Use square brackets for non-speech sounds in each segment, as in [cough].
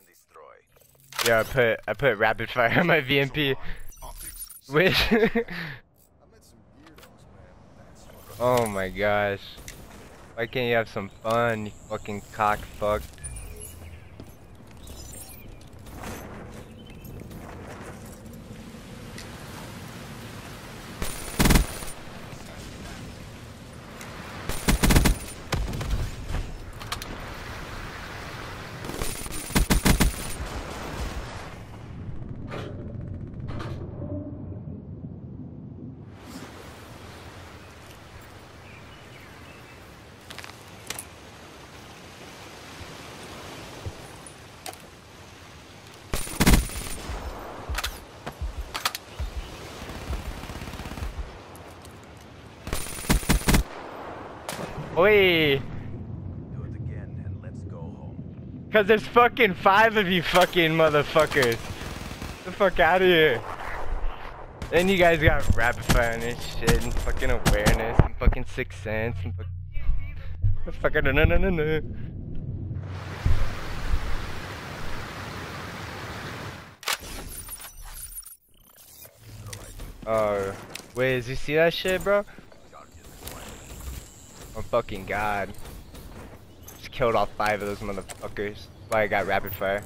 and destroy. Yeah, I put I put rapid fire on my VMP. Which? [laughs] Oh my gosh. Why can't you have some fun, you fucking cock fuck? Oi! Do it again and let's go home. Cause there's fucking five of you fucking motherfuckers. Get the fuck out of here. Then you guys got rapid fire and shit and fucking awareness and fucking sixth sense and fucking fucking no no no no no. Oh, Wiz, you see that shit, bro? Fucking god. Just killed all five of those motherfuckers. Why I got rapid fire.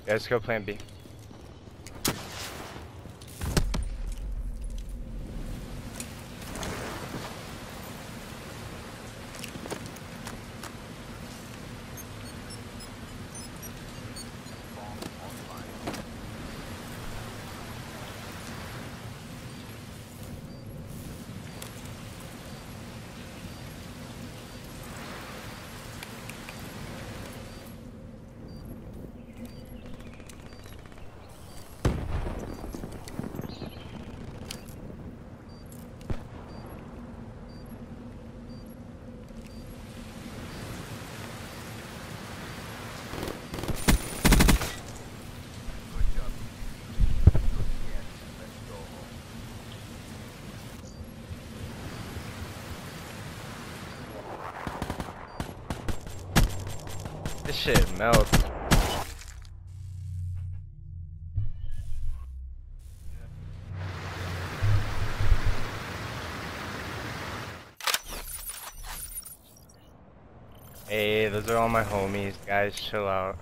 Yeah, let's go plan B. This shit melts. Hey, those are all my homies, guys. Chill out.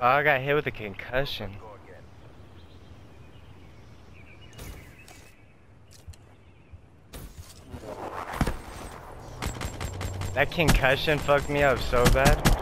Oh, I got hit with a concussion. That concussion fucked me up so bad.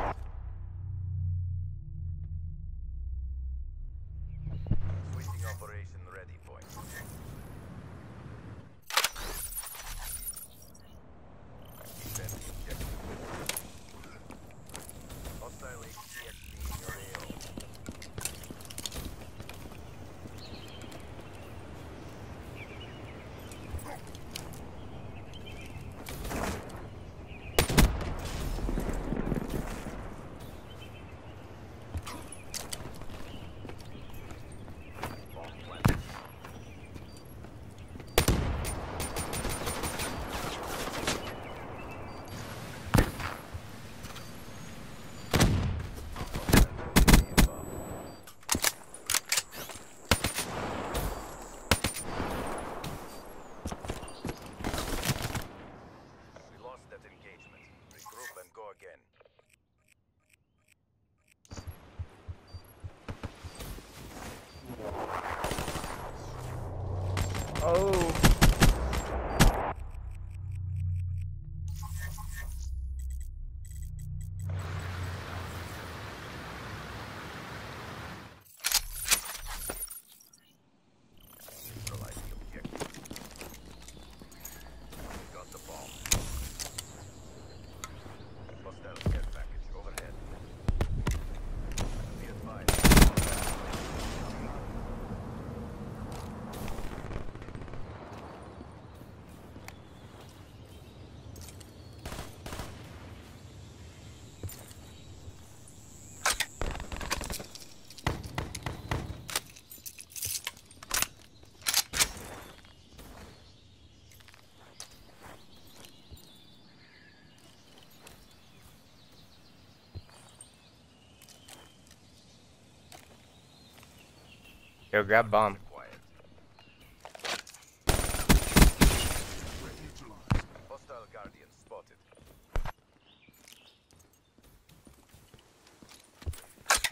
Yo, grab bomb.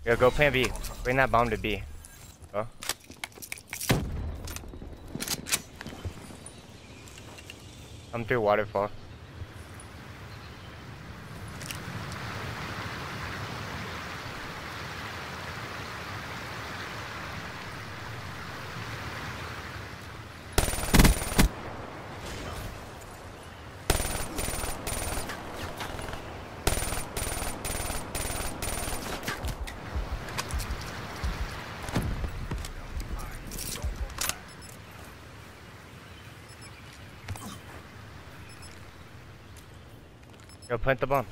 Yo, go plant B. Bring that bomb to B. Go. Come through waterfall. Yo, plant the bomb.